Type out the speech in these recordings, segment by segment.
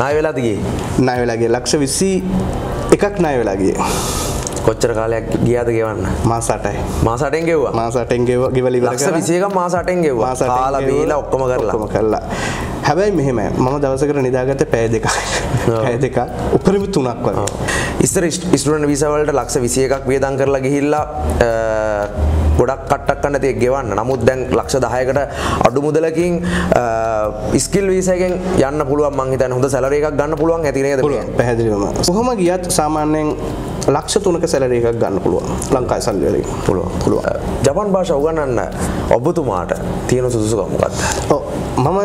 නාය වෙලාද ගියේ? ණය වෙලා ගියේ ලක්ෂ 20 එකක් ණය වෙලා ගියේ කොච්චර කාලයක් ගියාද ගෙවන්න? මාස 8යි මාස 8ෙන් ගෙව්වා. මාස 8ෙන් ගෙව ගෙවල ඉවර ලක්ෂ කරා. 21ක් මාස 8ෙන් ගෙව්වා. කාලා බීලා ඔක්කොම කරලා. ඔක්කොම කරලා හැබැයි මෙහෙම මම දවසකට නිදාගත්ත පැය දෙකක් පැය දෙකක් උපරිම තුනක් වගේ ඉස්සර ස්ටුඩන්ට් වීසා වලට ලක්ෂ 21ක් වියදම් කරලා ගිහිල්ලා ගොඩක් කට්ටක් ගන්න තිය ගෙවන්න. නමුත් දැන් ලක්ෂ 10කට අඩු මුදලකින් ස්කිල් වීසා එකෙන් යන්න පුළුවන් මං හිතන්නේ. හොඳ සැලරි එකක් ගන්න පුළුවන් ඇති නේද? පුළුවන්. පැහැදිලිවම. කොහොම ගියත් සාමාන්‍යයෙන් ලක්ෂ තුනක සැලරි එකක් ගන්න පුළුවන්. ලංකාවේ සල්ලි වලින්. පුළුවන්. පුළුවන්. ජපන් භාෂාව උගන්වන්න ඔබතුමාට තියෙන සුදුසුකම් මොකක්ද? ඔව්. මම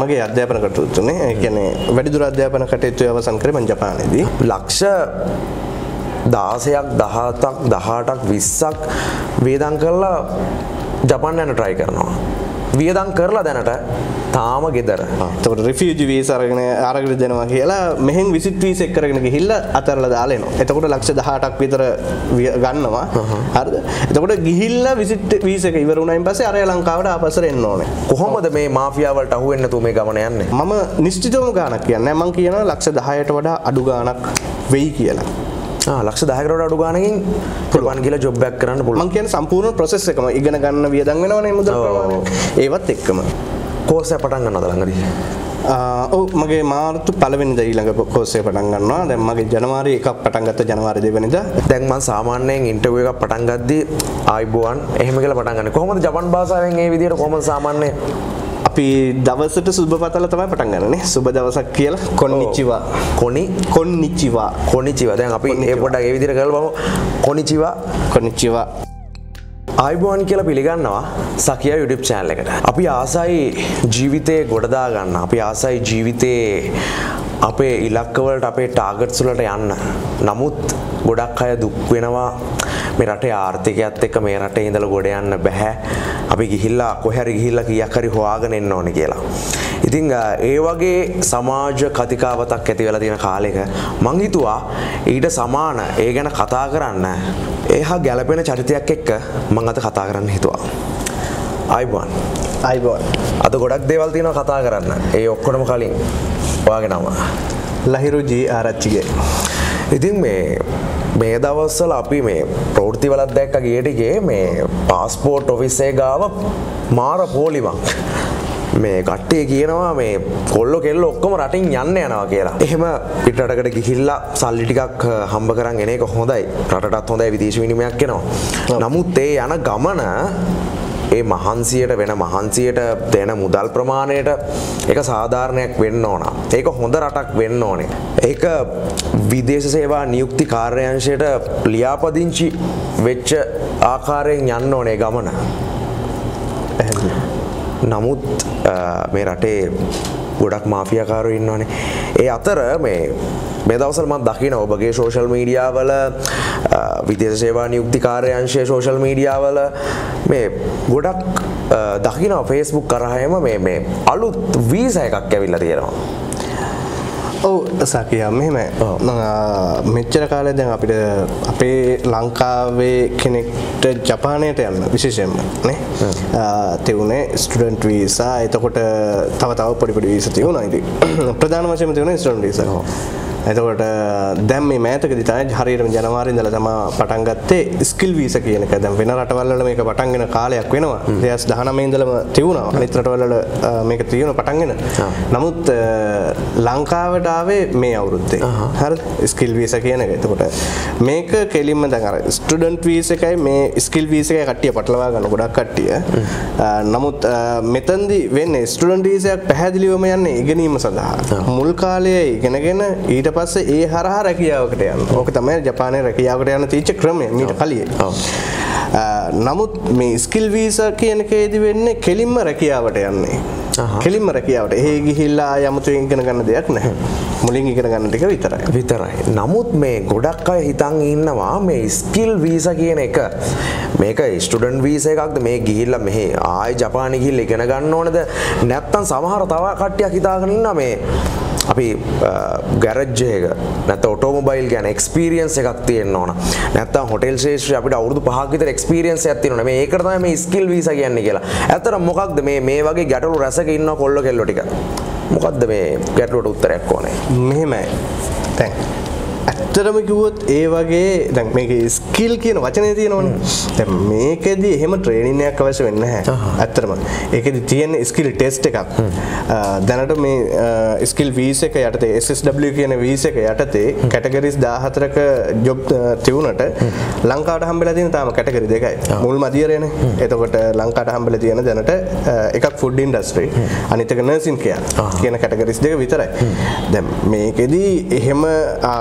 මගේ අධ්‍යාපන කටයුතු තුනේ ඒ කියන්නේ වැඩිදුර අධ්‍යාපන කටයුතු අවසන් කරේ මම ජපානයේදී ලක්ෂ දාසයක් දහතක් දහටක් විස්සක් වේදන් කරලා ජපන් යන ට්‍රයි කරනවා. වියදම් කරලා දැනට තාම ගෙදර. එතකොට රිෆියුජි වීසා අරගෙන අරගෙන දෙනවා කියලා මෙහෙන් විසිට් වීසා එක් කරගෙන ගිහිල්ලා අතරලා දාලා එනවා. එතකොට ලක්ෂ 18ක් විතර ගන්නවා. හරිද? එතකොට ගිහිල්ලා විසිට් වීසා එක ඉවර වුණායින් පස්සේ අරය ලංකාවට එන්න ඕනේ. කොහොමද මේ මාෆියාවලට අහුවෙන්නේ නැතුව මේ ගමන යන්නේ? මම නිශ්චිතවම ගානක් කියන්නේ මම කියනවා ලක්ෂ 10ට වඩා අඩු ගානක් වෙයි කියලා. ලක්ෂ 10කට අඩු ගානකින් පුළුවන් කියලා ජොබ් එකක් කරන්න පුළුවන්. මම කියන්නේ සම්පූර්ණ ප්‍රොසෙස් එකම ඉගෙන ගන්න වියදම් වෙනවනේ මුදල්. ඒවත් එක්කම. කෝස් එක පටන් ගන්නවද ළඟදී? ආ, ඔව් මගේ මාර්තු පළවෙනිදා ඊළඟ කෝස් පටන් ගන්නවා. දැන් මගේ ජනවාරි එකක් පටන් ගත්ත ජනවාරි දෙවෙනිදා. දැන් මම සාමාන්‍යයෙන් ඉන්ටර්විව් එකක් පටන් ගද්දී ආයිබෝවන් එහෙම කියලා පටන් ගන්න. කොහොමද ජපන් භාෂාවෙන් මේ විදිහට කොහොමද සාමාන්‍ය අපි දවසට සුබ පතල තමයි පටන් ගන්නනේ. සුබ දවසක් කියලා කොන්නිචිවා. කොනි කොන්නිචිවා. කොනිචිවා. දැන් අපි ඒ පොඩ්ඩක් ඒ විදිහට කරලා බලමු. කොනිචිවා කොන්නිචිවා. ආයිබෝන් කියලා පිළිගන්නවා සකියා YouTube channel එකට. අපි ආසයි ජීවිතේ ගොඩදා ගන්න. අපි ආසයි ජීවිතේ අපේ ඉලක්කවලට අපේ ටාගට්ස් වලට යන්න. නමුත් ගොඩක් අය දුක් වෙනවා මේ රටේ ආර්ථිකයත් එක්ක මේ රටේ ඉඳලා ගොඩ යන්න බෑ. අපි ගිහිල්ලා කොහේ හරි ගිහිල්ලා කීයක් හරි හොයාගෙන එන්න ඕනේ කියලා. ඉතින් අ, ඒ වගේ සමාජ කතිකාවතක් ඇති වෙලා තියෙන කාලෙක මං හිතුවා ඊට සමාන ඒ ගැන කතා කරන්න ඒ හා ගැලපෙන චරිතයක් එක්ක මං අද කතා කරන්න හිතුවා. අයිබෝන්. අයිබෝන්. අද ගොඩක් දේවල් තියෙනවා කතා කරන්න. ඒ ඔක්කොටම කලින් ඔයාගේ නම. ලහිරු ජී ආරච්චිගේ. ඉතින් මේ මේ දවස්වල අපි මේ ප්‍රවෘත්තිවලත් දැක්ක ගිය ටිකේ මේ පාස්පෝර්ට් ඔෆිස් එක ගාව මාර පොලිමක්. මේ කට්ටිය කියනවා මේ කොල්ලෝ කෙල්ලෝ ඔක්කොම රටින් යන්න යනවා කියලා. එහෙම පිටරටකට ගිහිල්ලා සල්ලි ටිකක් හම්බ කරන් එන එක හොඳයි. රටටත් හොඳයි විදේශ විනිමයක් එනවා. නමුත් ඒ යන ගමන ඒ මහන්සියට වෙන මහන්සියට දෙන මුදල් ප්‍රමාණයට එක සාධාරණයක් වෙන්න ඕන. ඒක හොඳ රටක් වෙන්න ඕනේ. ඒක විදේශ සේවා නියුක්ති කාර්යංශයට ලියාපදිංචි වෙච්ච ආකාරයෙන් යන්න ඕනේ ගමන. පැහැදිලි. නමුත් අ, මේ රටේ ගොඩක් මාෆියකාරෝ ඉන්නවනේ. ඒ අතර මේ මේ දවස්වල මම දකින ඔබගේ සෝෂල් මීඩියා වල අ, විදේශ සේවා නියුක්ති කාර්යාංශයේ සෝෂල් මීඩියා වල මේ ගොඩක් දකිනවා Facebook කරාම මේ මේ අලුත් වීසා එකක් ඇවිල්ලා තියෙනවා. ඔව් සකියා මෙහෙම. මෙච්චර කාලේ දැන් අපිට අපේ ලංකාවේ කෙනෙක්ට ජපානයට යන්න විශේෂයෙන්ම තිවුණේ ස්ටුඩන්ට් වීසා එතකොට තව තව පොඩි පොඩි වීසා තියුණා ඉතින්. ප්‍රධාන වශයෙන්ම තියුණේ ස්ටුඩන්ට් වීසා එතකොට දැන් මේ මෑතකදී තමයි හරියටම ජනවාරි ඉඳලා තමයි පටන් ගත්තේ ස්කිල් වීසා කියන එක. දැන් වෙන රටවල් වල මේක පටන්ගෙන කාලයක් වෙනවා. 2019 ඉඳලම තියුණා. අනිත් රටවල් වල අ, මේක තියෙන පටන්ගෙන. නමුත් අ, ලංකාවට ආවේ මේ අවුරුද්දේ. හරිද? ස්කිල් වීසා කියන එක. එතකොට මේක කෙලින්ම දැන් අර ස්ටුඩන්ට් වීසා එකයි මේ ස්කිල් වීසා එකයි කට්ටිය පටලවා ගන්න ගොඩක් කට්ටිය. නමුත් මෙතනදී වෙන්නේ ස්ටුඩන්ට් වීසා එකක් පැහැදිලිවම යන්නේ ඉගෙනීම සඳහා. මුල් කාලයේ ඉගෙනගෙන ඊට පස්සේ ඒ හරහා රැකියාවකට යන්න. ඕක තමයි ජපානයේ රැකියාවකට යන තීච්ච ක්‍රමය මීට කලින්. අ, නමුත් මේ ස්කිල් වීසා කියන එකේදී වෙන්නේ කෙලින්ම රැකියාවට යන්නේ. කෙලින්ම රැකියාවට. එහෙ ගිහිල්ලා යමුතුවෙන් ඉගෙන ගන්න දෙයක් නැහැ. මුලින් ඉගෙන ගන්න ටික විතරයි. විතරයි. නමුත් මේ ගොඩක් අය හිතන් ඉන්නවා මේ ස්කිල් වීසා කියන එක මේක ස්ටුඩන්ට් වීසා එකක්ද මේ ගිහිල්ලා මෙහෙ ආයි ජපානයේ ගිහිල්ලා ඉගෙන ගන්න ඕනද නැත්නම් සමහර තව කට්ටියක් හිතාගෙන ඉන්නවා මේ අපි ගැරජ් එක නැත්නම් ඔටෝමොබයිල් ගැන එක්ස්පීරියන්ස් එකක් තියෙන්න ඕන. නැත්නම් හොටෙල් ශේෂ්ත්‍රයේ අපිට අවුරුදු 5ක විතර එක්ස්පීරියන්ස් එකක් තියෙනවා. මේ ඒකට තමයි මේ ස්කිල් වීසා කියන්නේ කියලා. ඇත්තට මොකක්ද මේ මේ වගේ ගැටලු රැසක ඉන්න කොල්ල කෙල්ලෝ ටික. මොකක්ද මේ ගැටලුවට උත්තරයක් ඕනේ මෙහෙමයි තැන් ඇත්තරම කිව්වොත් ඒ වගේ දැන් මේක ස්කිල් කියන වචනය තියෙනවන. දැන් මේකෙදී එහෙම ට්‍රේනිංයක් අවශ්‍ය වෙන්න හැ ඇත්තරම ඒකෙදි තියෙන ස්කිල් ටෙස්ට් එකක්. දැනට මේ ස්කිල් වීස එක යටතේ SSW කියන වීස එක යටතේ කැටගරිස් 14ක ජොබ් තියුණට ලංකාවට හම්බෙලා තියෙන තාම කැටගරි දෙකයි. මුල් මදියරේනේ එතකොට ලංකාවට හම්බෙලා තියෙන දැනට එකක් ෆුඩ් ඉන්ඩස්ට්‍රි අනිත් එක නර්සින් කෙයාර් කියන කැටගරිස් දෙක විතරයි. දැන් මේකෙදී එහෙම ආ,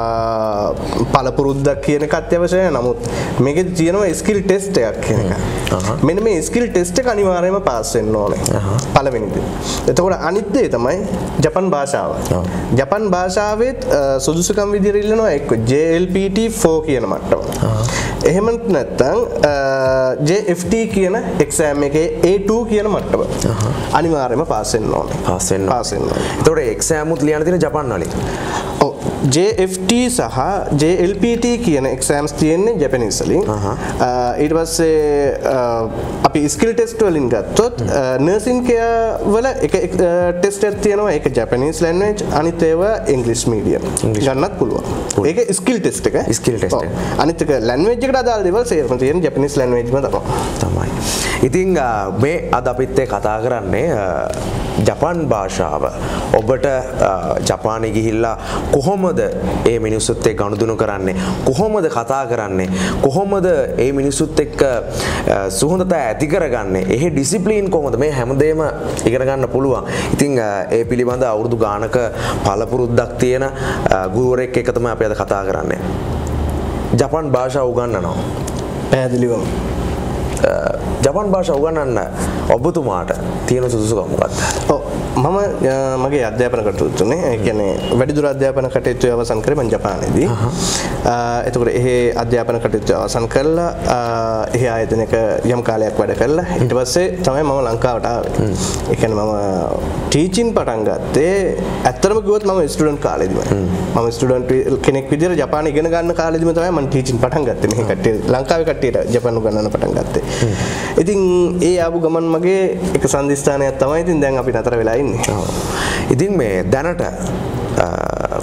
පළපුරුද්දක් කියන එකත් අවශ්‍යයි නමුත් මේකෙදි තියෙනවා ස්කිල් ටෙස්ට් එකක් කියන එක. මෙන්න මේ ස්කිල් ටෙස්ට් එක අනිවාර්යයෙන්ම පාස් වෙන්න ඕනේ. පළවෙනි දේ එතකොට අනිත් දේ තමයි ජපන් භාෂාව. ජපන් භාෂාවෙත් සුදුසුකම් ඉල්ලනවා එක්ක JLPT 4 කියන මට්ටම. එහෙම නැත්නම් අ, JFT කියන එක්සෑම් එකේ A2 කියන මට්ටම. අනිවාර්යයෙන්ම පාස් වෙන්න ඕනේ. පාස් වෙන්න පාස් වෙන්න ඕනේ. එතකොට එක්සෑමුත් ලියන්න තියෙන ජපන් වලින් JFT සහ JLPT කියන එක්සෑම්ස් තියෙන්නේ ජැපනිස් වලින්. ඊට පස්සේ අ, අපි ස්කිල් ටෙස්ට් වලින් ගත්තොත් නර්සින් කෙයා වල එක ටෙස්ට් තියෙනවා. ඒක ජැපනීස් ලැන්ග්වේජ් අනිත් ඒවා ඉංග්‍රීසි මීඩියම් ගන්නත් පුළුවන්. ඒක ස්කිල් ටෙස්ට් එක. Skill test එක. ඔව්. අනිත් එක ලැන්ග්වේජ් එකට අදාළ දේවල් සේරම තියෙන ජැපනීස් ලැන්ග්වේජ්ම තමයි. තමයි. ඉතිං අ, මේ අද අපිත්තේ කතා කරන්නේ ජපන් භාෂාව. ඔබට ජපානය ගිහිල්ලා කොහොමද ඒ මිනිස්සුත් එක් ගණුදුනු කරන්නේ? කොහොමද කතා කරන්නේ? කොහොමද ඒ මිනිස්සුත් එක්ක අ, සුහොඳතා ඇති කරගන්නේ? එහි ඩිසිප්ලීන් කොහොමද? මේ හැමදේම ඉගෙනගන්න පුළුවන්. ඉතිං අ, ඒ පිළිබඳ අවුරුදු ගානක පලපුරුද්දක් තියෙන අ, ගුරුවරෙක් එක තමයි අපි අද කතා කරන්නේ. ජපන් භාෂාව උගන්නනවා පැහැදිලිවම. ජපන් භාෂ උගන්නන්න ඔබතුමාට තියෙන සුදුසුකම් මොකක්ද? ඔව් මම මගේ අධ්‍යාපන කටයුතුනේ කියන්නේ වැඩිදුර අධ්‍යාපන කටයුතු අවසන් කරේ මම ජපානයේදී. එතකොට එහි අධ්‍යාපන කටයුතු අවසන් අ, එහි ආයතනයක යම් කාලයක් වැඩ කළා. ඊට පස්සේ තමයි මම ලංකාවට කියන්නේ මම ටීචින් පටන් ගත්තේ ඇත්තටම කිව්වොත් මම ස්ටුඩන්ට් කාලෙදිම. මම ස්ටුඩන්ට් කෙනෙක් විදිහට ජපාන ඉගෙන ගන්න කාලෙදිම තමයි මම ටීචින් පටන් ගත්තේ. මේ කට්ටිය ලංකාවේ කට්ටියට ජපාන උගන්වන්න පටන් ගත්තේ. ඉතින් ඒ ආපු ගමන් මගේ එක සන්දිස්ථානයක් තමයි ඉතින් දැන් අපි නතර වෙලා ඉන්නේ. ඔව්. ඉතින් මේ දැනට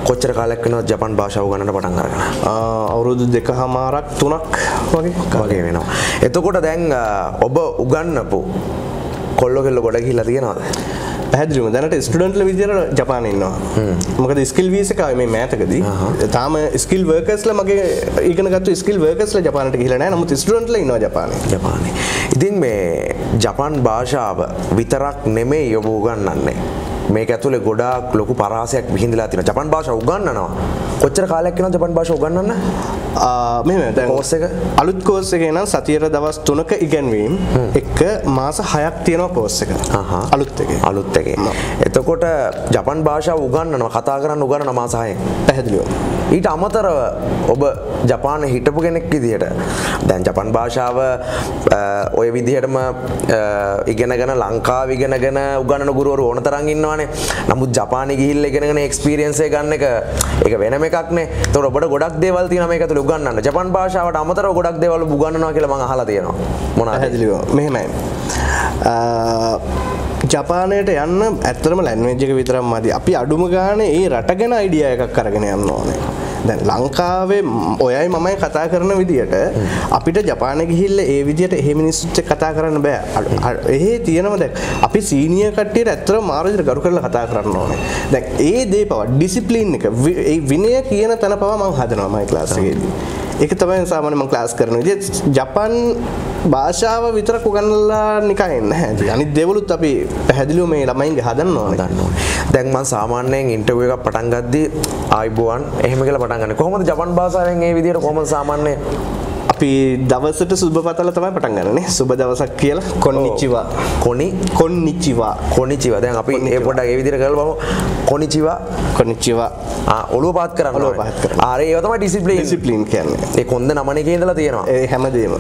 කොච්චර කාලයක් වෙනවද ජපන් භාෂාව උගන්නන්න පටන්? ආ, අවුරුදු දෙක හමාරක් තුනක් වගේ වගේ වෙනවා. එතකොට දැන් ඔබ උගන්නපු කොල්ලෝ කෙල්ලෝ ගොඩ ගිහිල්ලා තියෙනවද? පැහැදිලිවම දැනට ස්ටුඩන්ට්ල විදිහට ජපානයේ ඉන්නවා. මොකද ස්කිල් වීසා එක ආවේ මේ මෑතකදී. තාම ස්කිල් වර්කර්ස්ලා මගේ ඉගෙනගත්තු ස්කිල් වර්කර්ස්ලා ජපානට නැහැ. නමුත් ස්ටුඩන්ට්ලා ඉන්නවා ජපානයේ. ජපානයේ. ඉතින් මේ ජපන් භාෂාව විතරක් නෙමෙයි ඔබ මේක ඇතුලේ ගොඩාක් ලොකු පරාසයක් විහිඳලා තියෙනවා. ජපන් භාෂාව උගන්වනවා. කොච්චර කාලයක් යනවද ජපන් මෙහෙම දැන් කෝස් එක? අලුත් කෝස් එකේ නම් සතියට දවස් 3ක ඉගෙනවීම එක්ක මාස 6ක් තියෙනවා කෝස් එක. අලුත් එකේ. අලුත් එකේ. එතකොට ජපන් භාෂාව උගන්වනවා කතා කරන්න උගන්වන මාස 6න්. පැහැදිලිවම. ඊට අමතරව ඔබ ජපාන හිටපු කෙනෙක් විදිහට දැන් ජපන් භාෂාව ඔය විදිහටම ඉගෙනගෙන ලංකාව ඉගෙනගෙන උගන්නන ගුරුවරු ඕන තරම් ඉන්නවානේ. නමුත් ජපානයේ ගිහිල්ලා ඉගෙනගෙන එක්ස්පීරියන්ස් එක ගන්න එක ඒක වෙනම එකක්නේ. ඒතකොට ඔබට ගොඩක් දේවල් තියෙනවා මේක ඇතුළේ උගන්නන්න. ජපන් භාෂාවට අමතරව ගොඩක් දේවල් ඔබ උගන්නනවා කියලා මම අහලා තියෙනවා. මොනවද? පැහැදිලිව මෙහෙමයි ආ, ජපානයට යන්න ඇත්තරම ලැන්වේජ් එක විතරක් මදි අපි අඩුම ගානේ ඒ රට ගැන අයිඩියා එකක් අරගෙන යන්න ඕනේ දැන් ලංකාවේ ම්- ඔයයි මමයි කතා කරන විදියට අපිට ජපානය ගිහිල්ලා ඒ විදියට එහෙ මිනිස්සුත් එක්ක කතා කරන්න බෑ. අඩු- අඩු- එහෙ තියෙනවා දැන් අපි සීනියර් කට්ටියට ඇත්තටම මාරු විදියට ගරු කරලා කතා කරන්න ඕනේ. දැන් ඒ දේ පවා ඩිසිප්ලින් එක වි- ඒ විනය කියන තැන පවා මම හදනවා මගේ ක්ලාස් එකේදී ඒක තමයි සාමාන්‍ය මම ක්ලාස් කරන විදිහ ජපන් භාෂාව විතරක් උගන්වලා නිකන් එන්නේ නැහැ. අනිත් දේවලුත් අපි පැහැදිලිව මේ ළමයින්ගේ හදන්න ඕනේ. දන්න ඕනේ. දැන් මම සාමාන්‍යයෙන් ඉන්ටර්විව් එකක් පටන් ගද්දී ආයිබෝවන් එහෙම කියලා පටන් ගන්න. කොහොමද ජපන් භාෂාවෙන් මේ විදිහට කොහොමද සාමාන්‍ය අපි දවසට සුබ පතලා තමයි පටන් ගන්නනේ. සුබ දවසක් කියලා කොන්නිචිවා. කොනි කොන්නිචිවා. කොනිචිවා. දැන් අපි ඒ. පොඩ්ඩක් ඒ විදිහට කරලා බලමු. කොනිචිවා. කොන්නිචිවා. ආ ඔළුව පාත් කරන්න. ඔළුව. පාත් කරන්න. ආ ඒව තමයි ඩිසිප්ලින්. ඩිසිප්ලින් කියන්නේ. ඒ කොන්ද නමනේ ඉඳලා තියෙනවා. ඒ හැමදේම.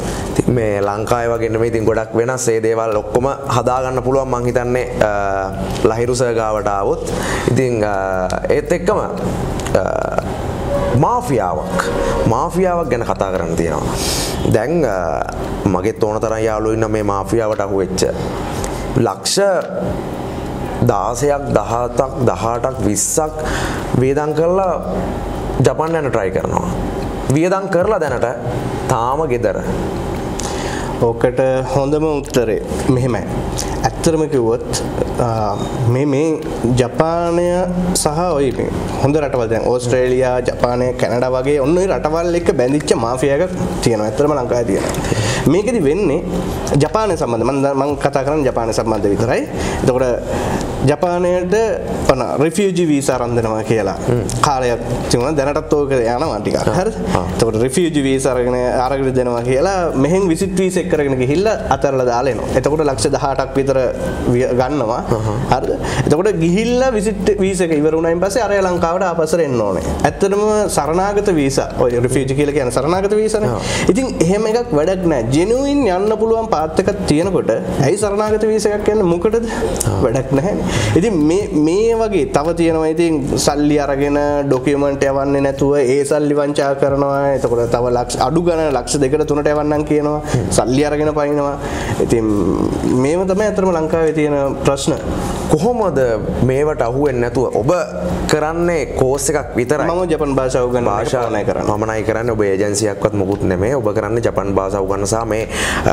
මේ ලංකාවේ වගේ නෙමෙයි ඉතින් ගොඩක් වෙනස් ඒ දේවල් ඔක්කොම හදාගන්න පුළුවන් මං හිතන්නේ ලහිරු සර් ගාවට ආවොත් ඉතින් ඒත් එක්කම මාෆියාවක් මාෆියාවක් ගැන කතා කරන්න තියෙනවා දැන් අ, මගෙත් ඕන තරම් යාළුවෝ ඉන්න මේ මාෆියාවට අහු වෙච්ච ලක්ෂ දාසයක් දහතක් දහටක් විස්සක් වේදන් කරලා ජපන් යන ට්‍රයි කරනවා. වියදන් කරලා දැනට තාම ගෙදර. ඕකට හොඳම උත්තරේ මෙහෙමයි. ඇත්තරම කිව්වොත් මේ මේ ජපානය සහ ඔය මේ හොඳ රටවල් දැන් ඕස්ට්‍රේලියා ජපානය කැනඩා වගේ ඔන්න ඔය රටවල් එක්ක බැඳිච්ච මාෆියා එකක් තියෙනවා. ඇත්තටම ලංකාවේ තියෙනවා. මේකෙදි වෙන්නේ ජපානය සම්බන්ධ මම මම කතා කරන්නේ ජපානය සම්බන්ධ විතරයි. එතකොට ජපානයට ඔන රිෆියුජි වීසා අරන් දෙනවා කියලා කාලයක් තිබුණා. දැනටත් ඕක යනවා ටිකක්. හරිද? එතකොට රිෆියුජි වීසා අරගෙන අරගෙන දෙනවා කියලා මෙහෙන් විසිට් වීසා එක් කරගෙන ගිහිල්ලා අතරලා දාලා එනවා. එතකොට ලක්ෂ 18ක් විතර ගන්නවා. හරිද? එතකොට ගිහිල්ලා විසිට් වීසා එක ඉවර වුණායින් පස්සේ අරය ලංකාවට ආපස්සට එන්න ඕනේ. ඇත්තටම සරණාගත වීසා ඔය රිෆියුජි කියලා කියන සරණාගත වීසානේ. ඉතින් එහෙම එකක් වැඩක් නැහැ. ජෙනුයින් යන්න පුළුවන් පාත් එකක් තියෙනකොට ඇයි සරණාගත වීසා එකක් යන්නේ මොකටද? වැඩක් නැහැ. ඉතින් මේ මේ වගේ තව තියෙනවා ඉතින් සල්ලි අරගෙන ඩොකියුමන්ට් යවන්නේ නැතුව ඒ සල්ලි වංචා කරනවා. එතකොට තව ලක්ෂ අඩු ගණන ලක්ෂ දෙකට තුනට යවන්නම් කියනවා. සල්ලි අරගෙන පයින්නවා. ඉතින් මේව තමයි අතරම ලංකාවේ තියෙන ප්‍රශ්න. කොහොමද මේවට අහුවෙන් නැතුව ඔබ කරන්නේ කෝස් එකක් විතරයි මම ජපන් භාෂාව ගන්න භාෂානය කරන්න මනයි කරන්න ඔබ ඒජන්සියක්වත් මුකුත් නෙමේ ඔබ කරන්න ජපන් භාෂාව ගන්න සහ මේ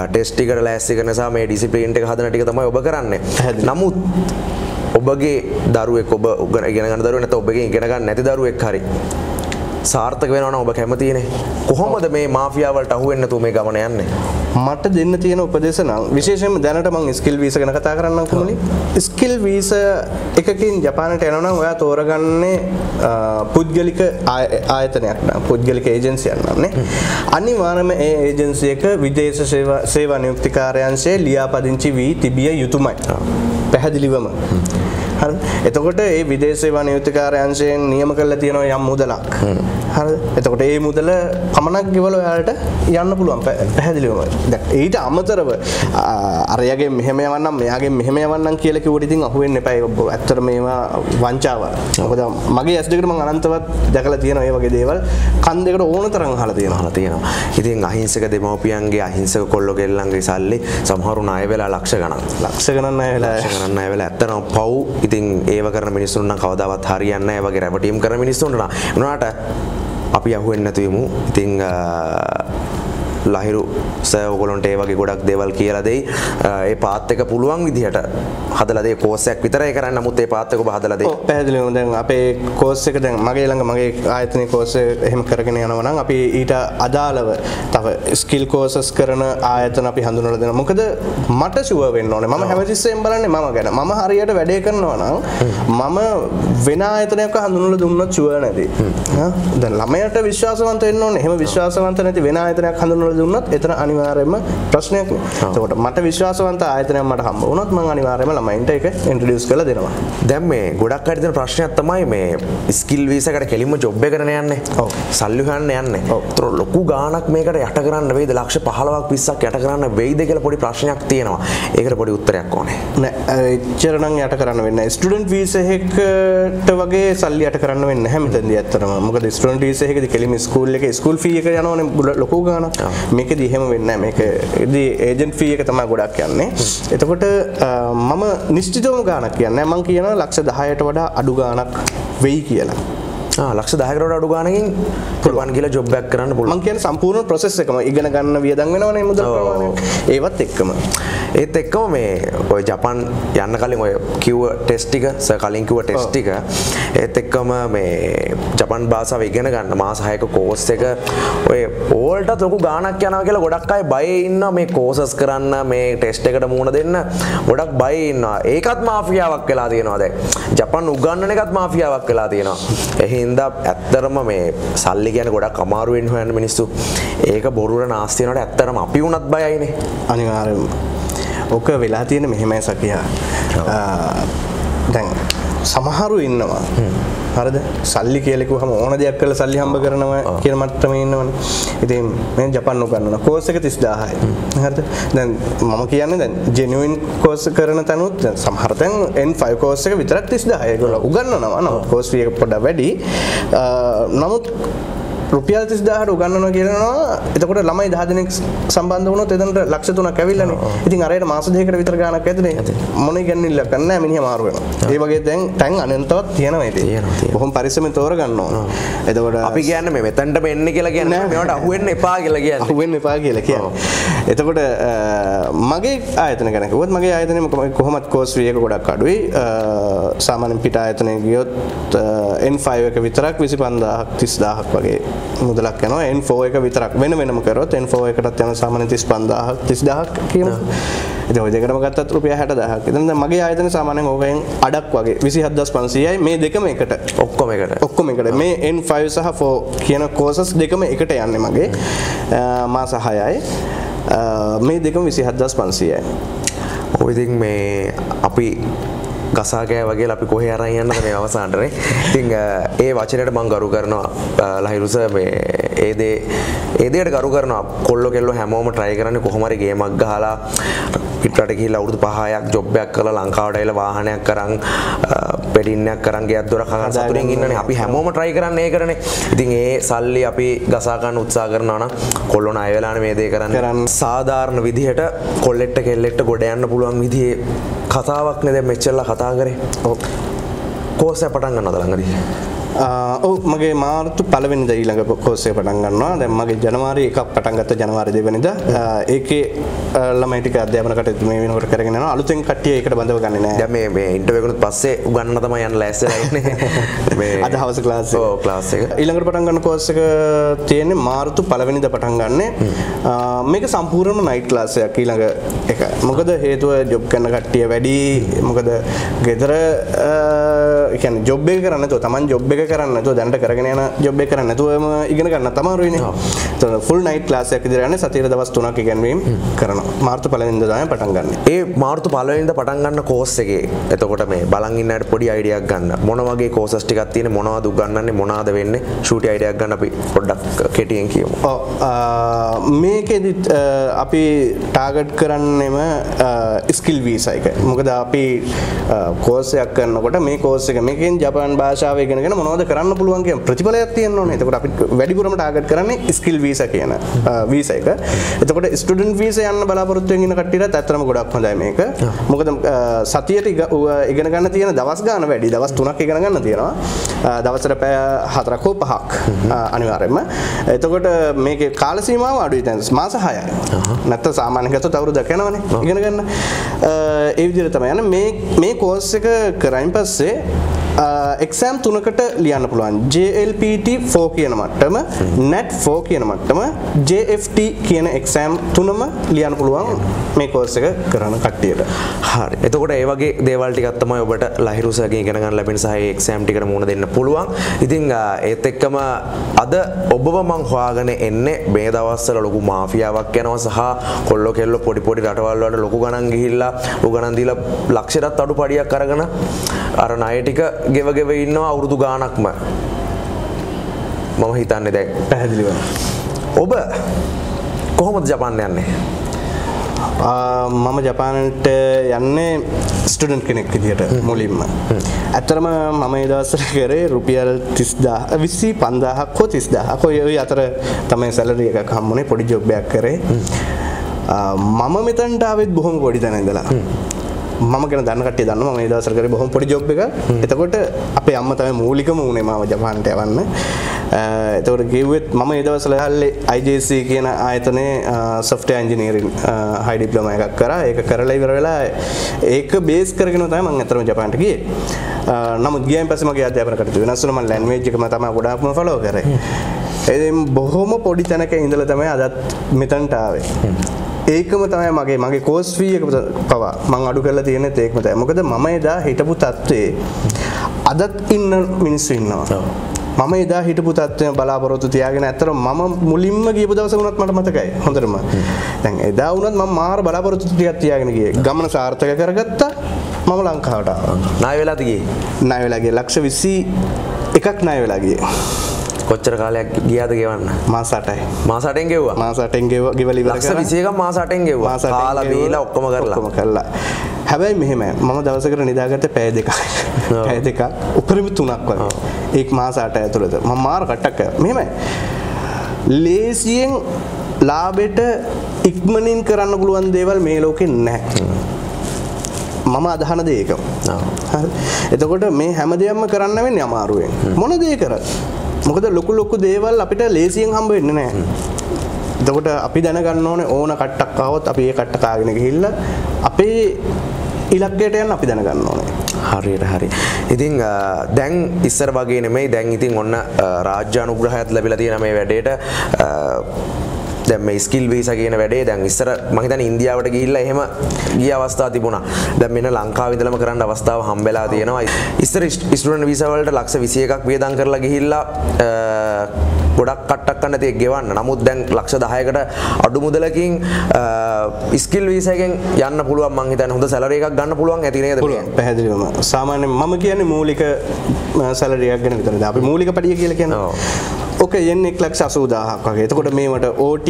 ටෙස්ටිකට සහ මේ ඩිසිප්ලින්ට එක හදන ටික තමයි ඔබ කරන්නේ නමුත් ඔබගේ දරුවෙක් ඔබ උගන ඉගෙන ගන්න දරුවෙක් නැත්නම් ඔබගෙන් ඉගෙන ගන්න නැති දරුවෙක් හරි සාර්ථක වෙනවා නම් ඔබ කැමතිනේ කොහොමද මේ මාෆියාවලට අහු වෙන්නේ නැතුව මේ ගමන යන්නේ? මට දෙන්න තියෙන උපදේශ නම් විශේෂයෙන්ම දැනට මම ස්කිල් වීසා ගැන කතා කරන්නම් කොහොමද ස්කිල් වීසා එකකින් ජපානට යනවා නම් ඔයා තෝරගන්නේ පුද්ගලික ආයතනයක් නම් පුද්ගලික ඒජන්සියක් නම් නේ. අනිවාර්යයෙන්ම ඒ ඒජන්සි එක විදේශ සේවා සේවා නියුක්ති කාර්යාංශයේ ලියාපදිංචි වී තිබිය යුතුමයි. පැහැදිලිවම හරි? එතකොට ඒ විදේශ සේවා නියුක්තිකාරයන්ෂයෙන් නියම කරලා තියෙනවා යම් මුදලක්. හරි? එතකොට ඒ මුදල පමණක් ගෙවලා ඔයාලට යන්න පුළුවන් පැහැදිලිවම. දැන් ඊට අමතරව අරයාගෙන් මෙහෙම යවන්නම් මෙයාගෙන් මෙහෙම යවන්නම් කියලා කිව්වට ඉතින් අහුවෙන්න එපා ඒක ඇත්තට මේවා වංචාවක් මොකද මගේ ඇස් දෙකට මම අනන්තවත් දැකලා තියෙනවා මේ වගේ දේවල්. කන් දෙකට ඕන තරම් අහලා තියෙනවා. අහලා තියෙනවා. ඉතින් අහිංසක දෙමව්පියන්ගේ අහිංසක කොල්ලෝ කෙල්ලන්ගේ සල්ලි සමහරු ණය වෙලා ලක්ෂ ගණන්. ලක්ෂ ගණන් ණය වෙලා. ලක්ෂ ගණන් ණය වෙලා. ඇත්තටම පව් ඉතින් ඒව කරන මිනිස්සුන් නම් කවදාවත් හරියන්නේ නැහැ. ඒ වගේ රැවටීම් කරන මිනිස්සුන්ට නම්. උනාට අපි අහුවෙන්නේ නැතු වෙමු. ලහිරු සෑ ඔයගොල්ලන්ට ඒ වගේ ගොඩක් දේවල් කියලා දෙයි. ඒ පාත් එක පුළුවන් විදිහට හදලා දෙයි කෝස් එකක් විතරයි කරන්න. නමුත් ඒ පාත් එක ඔබ හදලා දෙයි. ඔව් පැහැදිලිවම දැන් අපේ කෝස් එක දැන් මගේ ළඟ මගේ ආයතනයේ කෝස් එහෙම කරගෙන යනවා නම් අපි ඊට අදාළව තව ස්කිල් කෝසස් කරන ආයතන අපි හඳුනලා දෙනවා. මොකද මට ෂුවර් වෙන්න ඕනේ. මම හැමතිස්සෙම බලන්නේ මම ගැන. මම හරියට වැඩේ කරනවා නම් මම වෙන ආයතනයක හඳුනලා දුන්නොත් ෂුවර් නැති. දැන් ළමයට විශ්වාසවන්ත වෙන්න ඕනේ. එහෙම විශ්වාසවන්ත නැති වෙන ආයතනයක් හඳුනලා දුන්නොත් එතන අනිවාර්යයෙන්ම ප්‍රශ්නයක් නේ. එතකොට මට විශ්වාසවන්ත ආයතනයක් මට හම්බ වුණොත් මම අනිවාර්යයෙන්ම ළමයින්ට ඒක ඉන්ට්‍රොඩියුස් කරලා දෙනවා. දැන් මේ ගොඩක් අය දෙන ප්‍රශ්නයක් තමයි මේ ස්කිල් වීසා එකට කෙලින්ම ජොබ් එකකට යන්නේ. ඔව්. සල්ලි හොයන්න යන්නේ. ඔව්. ඒතර ලොකු ගාණක් මේකට යට කරන්න වෙයිද? ලක්ෂ 15ක් 20ක් යට කරන්න වෙයිද කියලා පොඩි ප්‍රශ්නයක් තියෙනවා. ඒකට පොඩි උත්තරයක් ඕනේ. නෑ එච්චර නම් යට කරන්න වෙන්නේ. ස්ටුඩන්ට් වීසා එකකට වගේ සල්ලි යට කරන්න වෙන්නේ ඇත්තටම. මොකද ස්ටුඩන්ට් වීසා එකේදී කෙලින්ම ස්කූල් එකේ ස්කූල් එක යනවනේ ලොකු ගාණක්. මේකෙදි එහෙම වෙන්නේ නැහැ. මේකෙදි ඒජන්ට් ෆී එක තමයි ගොඩක් යන්නේ. එතකොට මම නිශ්චිතවම ගාණක් කියන්නේ මම කියනවා ලක්ෂ 10ට වඩා අඩු ගාණක් වෙයි කියලා. ලක්ෂ දහකට අඩු ගානකින් පුළුවන් කියලා ජොබ් එකක් කරන්න පුළුවන්. මම කියන්නේ සම්පූර්ණ process එකම ඉගෙන ගන්න වියදම් වෙනවනේ මුදල් ප්‍රමාණය. ඒවත් එක්කම. ඒත් එක්කම මේ ඔය ජපන් යන්න කලින් ඔය කිව්ව ටෙස්ට් ටික සර් කලින් කිව්ව ටෙස්ට් ටික ඒත් එක්කම මේ ජපන් භාෂාව ඉගෙන ගන්න මාස 6ක කෝස් එක ඔය ඕල්ටත් ලොකු ගාණක් යනවා කියලා ගොඩක් අය බයේ ඉන්නවා මේ කෝසස් කරන්න මේ ටෙස්ට් එකට මුහුණ දෙන්න ගොඩක් බයේ ඉන්නවා. ඒකත් මාෆියාවක් වෙලා තියෙනවා දැන්. ජපන් උගන්නන එකත් මාෆියාවක් වෙලා තියෙනවා. එහින්ද ඇත්තරම මේ සල්ලි ගැන ගොඩක් අමාරුවෙන් හොයන්න මිනිස්සු. ඒක බොරුර නාස්තියනට ඇත්තරම අපි වුණත් බයයිනේ. අනිවාර්යයෙන්ම. ඕක වෙලා තියෙන මෙහෙමයි සකියා. දැන් සමහරු ඉන්නවා හරිද? සල්ලි කියලා කිව්වම ඕන දෙයක් කරලා සල්ලි හම්බ කරනවා කියන මට්ටමේ ඉන්නවනේ. ඉතින් මේ ජපාන් උගන්වන කෝස් එක 30000යි හරිද? දැන් මම කියන්නේ දැන් ජෙනුයින් කෝස් කරන තැනුත් දැන් සමහර තැන් N5 කෝස් එක විතරක් 30000යි ඒගොල්ලෝ උගන්වනවා. නමුත් කෝස් ෆී එක පොඩ්ඩක් වැඩි. නමුත් රුපියල් 30000ට උගන්වනවා කියනවා එතකොට ළමයි 10 දෙනෙක් සම්බන්ධ වුණොත් එතනට ලක්ෂ 3ක් ඇවිල්ලානේ. ඉතින් අරයට මාස දෙකකට විතර ගාණක් ඇතුලේ මොන ඉගැන්විල්ල කරන්න මිනිහ මාරු වෙනවා. ඒ වගේ දැන් තැන් අනන්තවත් තියෙනවා ඉතින්. බොහොම පරිස්සමෙන් තෝරගන්න ඕන. එතකොට අපි කියන්න මේ මෙතැන්ට මෙන්න කියලා කියන්න. මේවට අහුවෙන්න එපා කියලා කියන්න අහුවෙන්න එපා කියලා කියන්නේ. එතකොට මගේ ආයතන ගැන කිව්වොත් මගේ ආයතනය මොකද කොහොමත් කෝස් ෆී එක ගොඩක් අඩුයි. සාමාන්‍යයෙන් පිට ආයතනය ගියොත් අ, N5 එක විතරක් 25000ක් 30000ක් වගේ මුදලක් යනවා. N4 එක විතරක් වෙන වෙනම කරොත් N4 එකටත් යන සාමාන්‍ය 35000ක් 30000ක් කියමු. ඉතින් ওই දෙකම ගත්තත් රුපියල් 60000ක්. ඉතින් දැන් මගේ ආයතන සාමාන්‍යයෙන් ඕකෙන් අඩක් වගේ 27500යි මේ දෙකම එකට. ඔක්කොම එකට ඔක්කොම එකට මේ N5 සහ 4 කියන කෝසස් දෙකම එකට යන්නේ මගේ මාස 6යි මේ දෙකම 27500යි ඔය ඉතින් මේ අපි ගසාකෑ වගේ අපි කොහේ අරන් යන්නද මේ අවසානටනේ. ඉතින් අ, ඒ වචනයට මම ගරු කරනවා අ, ලහිරුස මේ ඒ දේ ඒ දෙයට ගරු කරනවා. කොල්ලෝ කෙල්ලෝ හැමෝම try කරන්නේ කොහොම හරි ගේමක් ගහලා පිටරට ගිහිල්ලා අවුරුදු 5ක් ජොබ් එකක් කරලා ලංකාවට ඇවිල්ලා වාහනයක් කරන් පෙඩින්නයක් කරන් ගියක් දොර කගන් සතුටින් ඉන්නනේ. අපි හැමෝම try කරන්නේ ඒකනේ. ඉතින් ඒ සල්ලි අපි ගසා ගන්න උත්සාහ කරනවා නම් කොල්ලෝ ණය වෙලානේ මේ දේ කරන්නේ. කරන්න. සාධාරණ විදිහට කොල්ලෙට්ට කෙල්ලෙට්ට ගොඩ යන්න පුළුවන් විදිහේ කතාවක් නේ දැන් මෙච්චරලා කතා කරේ. ඔව්. කෝස් එක පටන් ගන්නවද ළඟදී? ඔව් මගේ මාර්තු පළවෙනිදා ඊළඟ කෝස් එක පටන් ගන්නවා දැන් මගේ ජනවාරි එකක් පටන් ගත්ත ජනවාරි දෙවෙනිදා ඒකේ ළමයි ටික අධ්‍යාපන කටයුතු මේ වෙනකොට කරගෙන යනවා අලුතෙන් කට්ටිය ඒකට බඳව ගන්නේ නැහැ දැන් මේ මේ ඉන්ටර්විව් එකකට පස්සේ උගන්නන්න තමයි යන්න ලෑස්තිලා ඉන්නේ. මේ අද හවස ක්ලාස් එක. ඔව් ක්ලාස් එක. ඊළඟට පටන් ගන්න කෝස් එක තියෙන්නේ මාර්තු පළවෙනිදා පටන් ගන්න. මේක සම්පූර්ණම නයිට් ක්ලාස් එකක් ඊළඟ එක. මොකද හේතුව ජොබ් කරන කට්ටිය වැඩි. මොකද ගෙදර ඒ කියන්නේ ජොබ් එක කරන්නේ නැතුව Taman ජොබ් එක කරන්නේ නැතුව දැනට කරගෙන යන ජොබ් එක කරන්නේ නැතුවම ඉගෙන ඔව්. එතකොට ෆුල් නයිට් විදිහට යන්නේ සතියේ දවස් 3ක් ඉගෙනවීම කරනවා. මාර්තු පළවෙනිදා තමයි පටන් ගන්න. ඒ මාර්තු පළවෙනිදා පටන් ගන්න කෝස් එකේ එතකොට මේ අයට පොඩි අයිඩියක් ගන්න මොන වගේ කෝසස් ටිකක් තියෙන මොනවද උගන්වන්නේ මොනවද වෙන්නේ ෂූටි අයිඩියක් ගන්න අපි පොඩ්ඩක් කෙටියෙන් කියමු. මේකෙදිත් අපි ටාගට් කරන්නෙම ස්කිල් වීසා එක. මොකද අපි කෝස් එකක් කරනකොට මේ කෝස් එක මේකෙන් ජපාන් භාෂාව ඉගෙනගෙන මොනවද කරන්න පුළුවන් කියන ප්‍රතිඵලයක් තියෙන්න ඕනේ. එතකොට අපි වැඩිපුරම ටාගට් කරන්නේ ස්කිල් වීසා කියන වීසා එක. එතකොට ස්ටුඩන්ට් වීසා යන්න බලාපොරොත්තු වෙන කට්ටියට ඇත්තටම ගොඩක් හොඳයි මේක. මොකද සතියට ඉගෙන ගන්න තියෙන දවස් ගාන වැඩි. දවස් 3ක් ඉගෙන ගන්න තියෙනවා. දවසට පැය 4ක් හෝ 5ක් ආ, අනිවාර්යයෙන්ම. එතකොට මේකේ කාල සීමාව අඩුයි දැන් මාස 6යි. නැත්නම් සාමාන්‍ය ගත්තොත් අවුරුද්දක් යනවනේ ඉගෙන ගන්න. ඒ විදිහට තමයි යන්නේ. මේ මේ කෝස් එක කරයින් පස්සේ Uh, එක්සෑම් තුනකට ලියන්න පුළුවන් JLPT 4 කියන මට්ටම NET 4 කියන මට්ටම JFT කියන එක්සෑම් තුනම ලියන්න පුළුවන් මේ කෝස් එක කරන කට්ටියට. හරි. එතකොට ඒ වගේ දේවල් ටිකක් තමයි ඔබට ලහිරුසගෙන් ඉගෙන ගන්න ලැබෙන සහ ඒ එක්සෑම් ටිකට මුහුණ දෙන්න පුළුවන්. ඉතින් අ, ඒත් එක්කම අද ඔබව මං හොයාගෙන එන්නේ මේ දවස්වල ලොකු මාෆියාවක් යනවා සහ කොල්ලෝ කෙල්ලෝ පොඩි පොඩි රටවල් වලට ලොකු ගණන් ගිහිල්ලා උගණන් දීලා ලක්ෂයටත් අඩු පඩියක් අරගෙන අර ණය ටික ගෙව ගෙව ඉන්නවා අවුරුදු ගාණක්ම. මම හිතන්නේ දැන් පැහැදිලිව. ඔබ කොහොමද ජපාන් යන්නේ? මම ජපානට යන්නේ ස්ටඩන්ට් කෙනෙක් විදිහට මුලින්ම. ඇත්තරම මම ඒ දවස්වල කරේ රුපියල් 30000 විසි 5000ක් හෝ 30000ක් ඔය අතර තමයි සැලරි එකක් හම්බුනේ පොඩි ජොබ් එකක් කරේ. මම මෙතනට ආවෙත් බොහොම පොඩි තැන ඉඳලා. මම ගැන දන්න කට්ටිය දන්නවා මම මේ දවස්වල කරේ බොහොම පොඩි ජොබ් එකක්. එතකොට අපේ අම්මා තමයි මූලිකම උනේ මාව ජපානට යවන්න. එතකොට කිව්වෙත් මම ඒ දවස්වල හල්ලේ IJC කියන ආයතනයේ සොෆ්ට්වෙයාර් ඉංජිනේරින් හයි ඩිප්ලෝමා එකක් කරා. ඒක කරලා ඉවර වෙලා ඒක බේස් කරගෙන තමයි මම අතරම ජපානට ගියේ. නමුත් ගියයින් පස්සේ මගේ අධ්‍යාපන කටයුතු වෙනස් වුණා. මම ලැන්ග්වේජ් එකම තමයි ගොඩාක්ම ෆලෝ කරේ. ඉතින් බොහොම පොඩි තැනක ඉඳලා තමයි අදත් මෙතනට ආවේ. ඒකම තමයි මගේ මගේ කෝස් ෆී එක පවා මං අඩු කරලා තියෙනෙත් ඒකම තමයි. මොකද මම එදා හිටපු තත්ත්වයේ අදත් ඉන්න මිනිස්සු ඉන්නවා. මම එදා හිටපු තත්ත්වය බලාපොරොත්තු තියාගෙන ඇත්තට මම මුලින්ම ගියපු දවස වුණත් මට මතකයි හොඳටම. දැන් එදා වුණත් මම මාර බලාපොරොත්තු ටිකක් තියාගෙන ගියේ. ගමන සාර්ථක කරගත්තා. මම ලංකාවට ආවා. ණය වෙලාද ගියේ? ණය වෙලා ගියේ ලක්ෂ 21 එකක් ණය වෙලා ගියේ. කොච්චර කාලයක් ගියාද ගෙවන්න? මාස 8යි. මාස 8ෙන් ගෙව්වා. මාස 8ෙන් ගෙවල ලක්ෂ 21ක් මාස 8ෙන් ගෙව්වා. මාස 8ෙන් කාලා. බීලා ඔක්කොම කරලා. ඔක්කොම කරලා. හැබැයි මෙහෙම මම දවසකට නිදාගත්තේ පැය දෙකක්. පැය දෙකක් උපරිම තුනක් වගේ. ඒක මාස 8 ඇතුළත. මම මාර කට්ටක්. මෙහෙමයි. ලේසියෙන් ලාබෙට ඉක්මනින් කරන්න පුළුවන් දේවල් මේ ලෝකෙ නැහැ. මම අදහන දේක. එතකොට මේ හැම දෙයක්ම කරන්න වෙන්නේ අමාරුවෙන්. මොන දේ කර? මොකද ලොකු ලොකු දේවල් අපිට ලේසියෙන් හම්බ වෙන්නේ නැහැ. එතකොට අපි දැනගන්න ඕනේ ඕන කට්ටක් ආවොත් අපි ඒ කට්ට කාගෙන ගිහිල්ලා අපේ ඉලක්කයට යන්න අපි දැනගන්න ඕනේ. හරියට හරි. ඉතින් අ, දැන් ඉස්සර වගේ නෙමෙයි දැන් ඉතින් ඔන්න අ, රාජ්‍ය අනුග්‍රහයත් ලැබිලා තියෙන මේ වැඩේට අ, දැන් මේ ස්කිල් වීසා කියන වැඩේ දැන් ඉස්සර මම හිතන්නේ ඉන්දියාවට ගිහිල්ලා එහෙම ගිය අවස්ථා තිබුණා. දැන් මෙන්න ලංකාවේ ඉඳලම කරන්න අවස්ථාව හම්බෙලා තියෙනවා. ඉස්සර ස්ටුඩන්ට් වීසා වලට ලක්ෂ 21ක් වියදම් කරලා ගිහිල්ලා ගොඩක් කට්ටක් කන්න තිය ගෙවන්න නමුත් දැන් ලක්ෂ 10කට අඩු මුදලකින් ස්කිල් වීසා එකෙන් යන්න පුළුවන් මං හිතන්නේ හොඳ සැලරි එකක් ගන්න පුළුවන් ඇති නේද පුළුවන් පැහැදිලිවම සාමාන්‍යයෙන් මම කියන්නේ මූලික සැලරියක් ගැන විතරද අපි මූලික පඩිය කියලා කියන්නේ ඔව්. ඕක යන්නේ එක් ලක්ෂ 80000ක් වගේ. එතකොට මේවට OT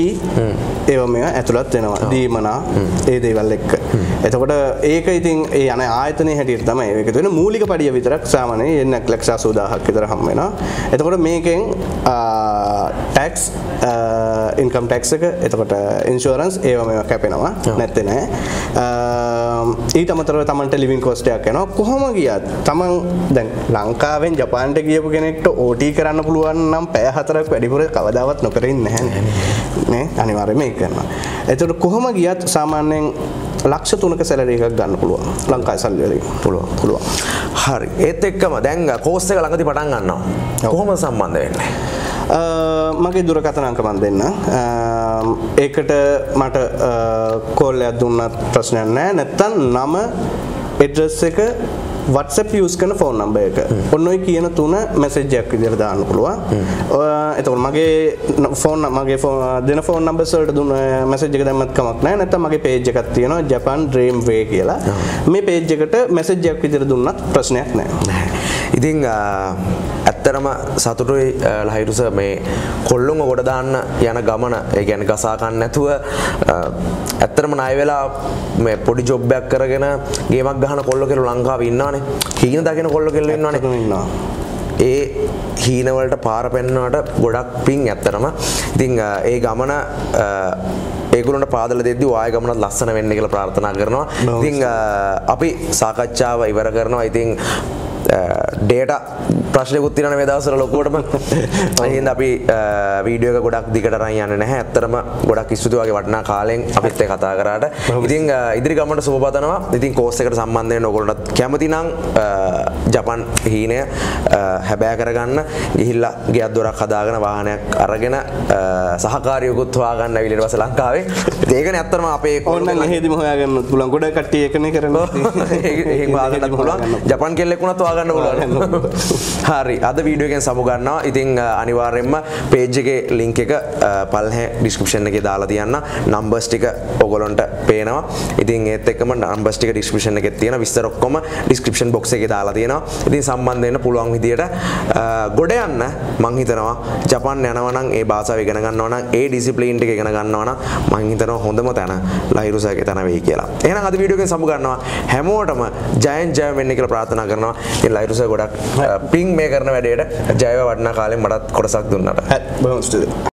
ඒව මේවා ඇතුළත් වෙනවා. දීමනා ඒ දේවල් එක්ක. එතකොට ඒක ඉතින් ඒ යන ආයතනයේ හැටියට තමයි ඒක වෙන මූලික පඩිය විතරක් සාමාන්‍යයෙන් යන්නේ එක් ලක්ෂ 80000ක් විතර හම් වෙනවා. එතකොට මේකෙන් ටැක්ස් ඉන්කම් ටැක්ස් එක එතකොට ඉන්ෂුරන්ස් ඒව මේවා කැපෙනවා. නැත්තේ නෑ. ඊට අමතරව තමන්ට ලිවිං කොස්ට් එකක් යනවා. කොහොම ගියත් තමන් දැන් ලංකාවෙන් ජපාන්ට ගියපු කෙනෙක්ට OT කරන්න පුළුවන් නම් පැය හතරක් වැඩිපුර කවදාවත් නොකර ඉන්නේ නැහැ නේ අනිවාර්යයෙන්ම ඒක කරනවා. එතකොට කොහොම ගියත් සාමාන්‍යයෙන් ලක්ෂ 3ක සැලරි එකක් ගන්න පුළුවන්. ලංකාවේ සල්ලි වලින් පුළුවන්. පුළුවන්. හරි ඒත් එක්කම දැන් කෝස් එක ළඟදී පටන් ගන්නවා කොහොමද සම්බන්ධ වෙන්නේ මගේ දුරකථන අංක මන් දෙන්න. ඒකට මට කෝල්ලයක් දුන්නත් ප්‍රශ්නයක් නැහැ. නැත්තම් නම ඇඩ්‍රස් එක WhatsApp use කරන ෆෝන් නම්බර් එක. ඔන්න ඔය කියන තුන මැසේජ් එකක් විදිහට දාන්න පුළුවන්. එතකොට මගේ ෆෝන් මගේ ෆෝන් දෙන ෆෝන් නම්බර්ස් වලට දුන්න මැසේජ් එක දැම්මත් කමක් නැහැ. නැත්තම් මගේ පේජ් එකක් තියෙනවා Japan Dream Way කියලා. මේ පේජ් එකට මැසේජ් එකක් විදිහට දුන්නත් ප්‍රශ්නයක් නැහැ. ඉතින් ඇත්තරම සතුටුයි ලහිරුස මේ කොල්ලුම ගොඩ දාන්න යන ගමන. ඒ කියන්නේ ගසා ගන්න නැතුව ඇත්තරම ණය වෙලා මේ පොඩි ජොබ් එකක් කරගෙන ගේමක් ගහන කොල්ල කෙල්ල ලංකාවේ ඉන්නවනේ. හීන දකින කොල්ල කෙල්ල ඉන්නවනේ. ඉන්නවා. ඒ හීනවලට පාර පෙන්වනවට ගොඩක් පිං ඇත්තරම ඉතිං ඒ ගමන අ, ඒගොල්ලන්ට පාදල දෙද්දි ආය ගමනත් ලස්සන වෙන්න කියලා ප්‍රාර්ථනා කරනවා. ඉතිං අපි සාකච්ඡාව ඉවර කරනවා. ඉතිං ඩේට ප්‍රශ්නකුත් තිරන මේ දවසර ලොකෝටම අහින්ද අපි වීඩියෝ එක ගොඩක් දිකට රන් යන්න නැහැ. ඇත්තරම ගොඩක් ස්තුති වගේ වටනා කාලෙන් අපිත් කතා කරාට. ඉතින් අ, ඉදිරි ගමනට සුබ පතනවා. ඉතින් කෝස් එකට සම්බන්ධ වෙන්න ඔයගොල්ලන්ට කැමති නම් අ, ජපන් හීනය හැබෑ කරගන්න. ගිහිල්ලා ගෙයක් දොරක් හදාගෙන වාහනයක් අරගෙන සහකාරියකුත් ඊට පස්සේ ලංකාවේ. ඒකනේ ඇත්තටම අපේ ඕන්න එහෙදිම හොයාගන්න පුළුවන්. ගොඩ කට්ටිය එකනේ පුළුවන්. ජපන් කෙල්ලෙක් වුණත් හොයාගන්න පුළුවන් හරි. අද වීඩියෝ එකෙන් සමු ගන්නවා. ඉතින් අ, අනිවාර්යයෙන්ම පේජ් එකේ ලින්ක් එක අ, පල්හැ ඩිස්ක්‍රිප්ෂන් එකේ දාලා තියන්න. නම්බර්ස් ටික ඔයගොල්ලන්ට පේනවා. ඉතින් ඒත් එක්කම නම්බර්ස් ටික ඩිස්ක්‍රිප්ෂන් එකේ තියෙන විස්තර ඔක්කොම ඩිස්ක්‍රිප්ෂන් බොක්ස් එකේ දාලා තියෙනවා. ඉතින් සම්බන්ධ වෙන්න පුළුවන් විදියට අ, ගොඩ යන්න. මං හිතනවා ජපන් යනවා නම් ඒ භාෂාව ඉගෙන ගන්නවා නම් ඒ ඩිසිප්ලින් ටික ඉගෙන ගන්නවා නම් මං හිතනවා හොඳම තැන ලහිරුසගේ තැන වෙයි කියලා. එහෙනම් අද වීඩියෝ එකෙන් සමු ගන්නවා. හැමෝටම ජයන් ජය වෙන්න කියලා ප්‍රාර්ථනා කරනවා. ඉතින් ලහිරුස ගොඩක් පිං මේ කරන වැඩේට ජයව වටිනා කාලෙන් මටත් කොටසක් දුන්නාට. ස්තුතියි